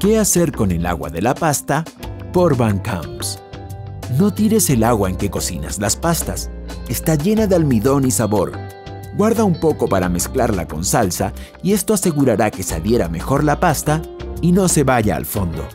¿Qué hacer con el agua de la pasta? Por Van Camps. No tires el agua en que cocinas las pastas. Está llena de almidón y sabor. Guarda un poco para mezclarla con salsa y esto asegurará que saliera mejor la pasta y no se vaya al fondo.